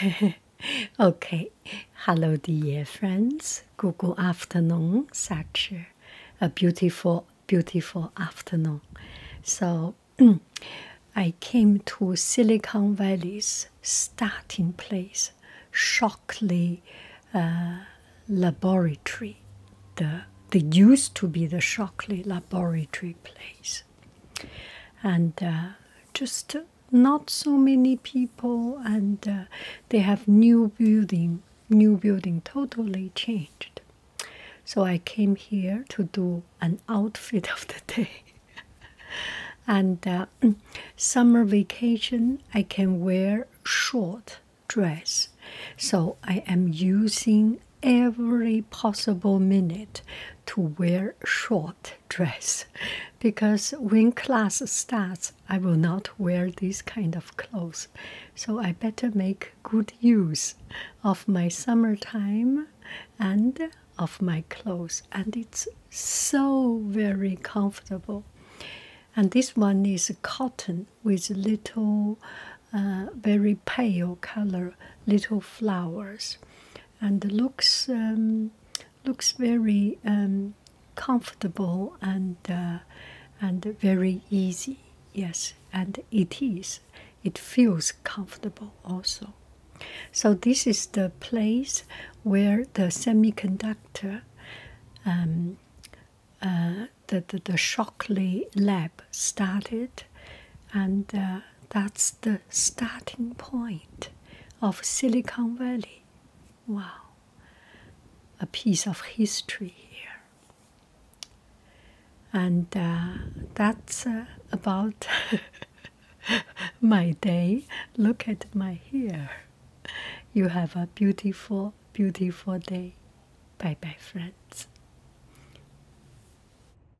okay, hello, dear friends. Good, good afternoon. Such a beautiful, beautiful afternoon. So, I came to Silicon Valley's starting place, Shockley uh, Laboratory. The, the used to be the Shockley Laboratory place. And uh, just not so many people, and uh, they have new building, new building totally changed. So I came here to do an outfit of the day. and uh, summer vacation, I can wear short dress. So I am using every possible minute to wear short dress. Because when class starts I will not wear these kind of clothes. So I better make good use of my summertime and of my clothes. And it's so very comfortable. And this one is cotton with little uh, very pale color little flowers and looks um, looks very um, comfortable and uh, and very easy. Yes, and it is. It feels comfortable also. So this is the place where the semiconductor, um, uh, the, the the Shockley lab started, and uh, that's the starting point of Silicon Valley. Wow, a piece of history here. And uh, that's uh, about my day. Look at my hair. You have a beautiful, beautiful day. Bye bye, friends.